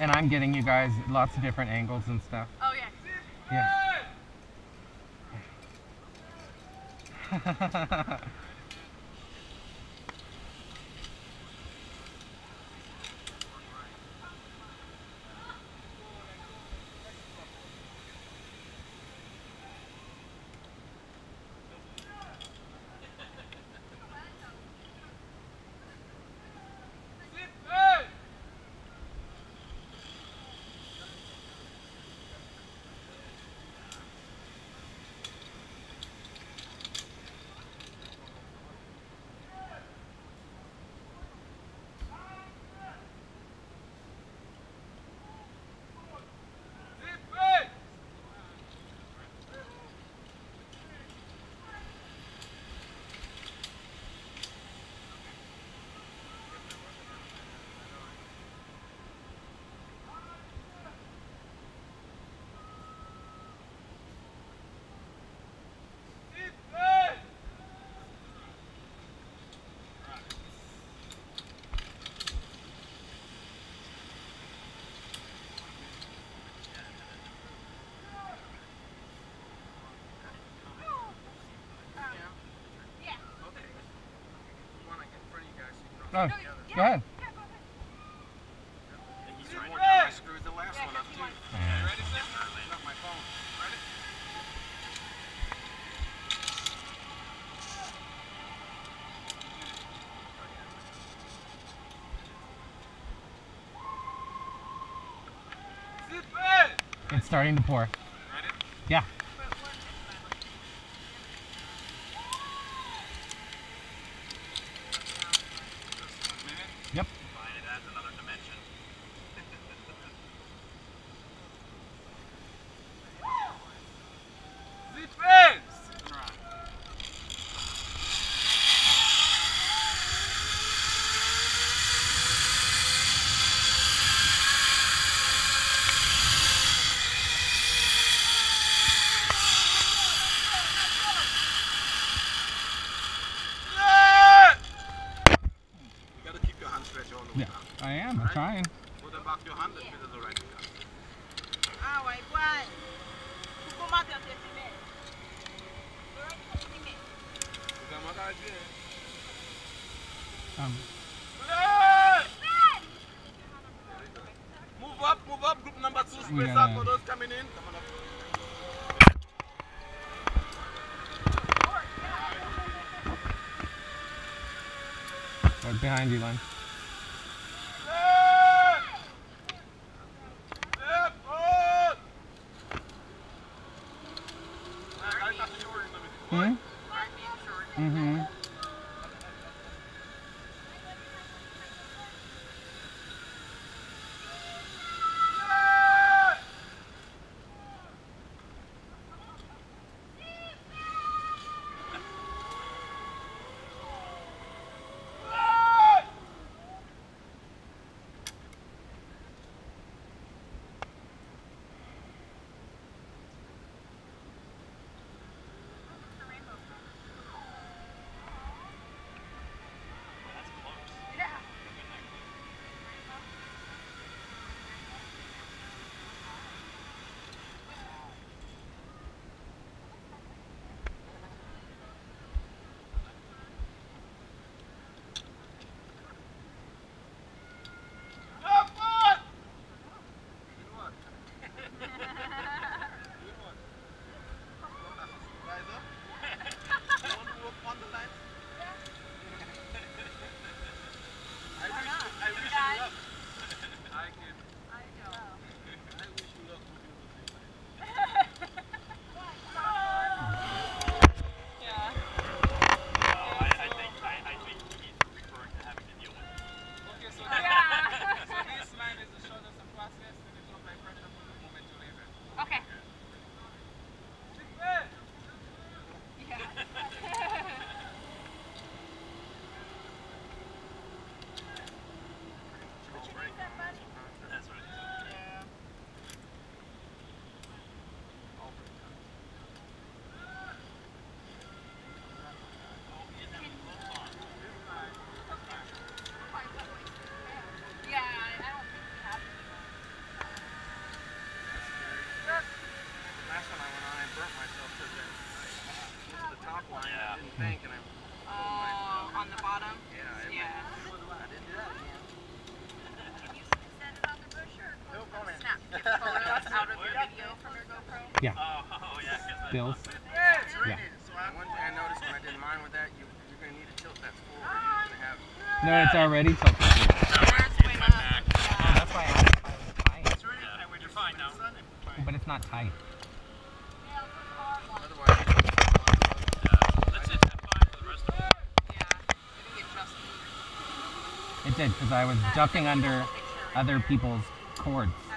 And I'm getting you guys lots of different angles and stuff. Oh yeah. Yeah. my phone. Ready? It's starting to pour. Yeah. Yep. Fine, it adds another dimension. You gotta keep your hand stretched all the way Yeah. down. I am. I'm trying. Put them back your hand and with the right hand. Ah ouais, igual. Tu comment te filmer? Um, Move up, move up, group number two, We space gotta- out for those coming in. Come right behind you, Len. Left, hold. Right, that's the short end of it. Hmm? Mm-hmm. On the brochure? No comment. Snap photos out of your video from your GoPro. Yeah. Oh, yeah. Bills. Yeah. Yeah. So I, one thing I noticed when I did mine with that, you, you're going to need a tilt that's forward. You're going to have. No, it's already tilted. Yours went up. Yeah. That's why I asked if I was tight. You're fine now. But it's not tight. Otherwise, That's it. Fine for the rest of it. Yeah. I think it just moved. It did because I was ducking under other people's cords.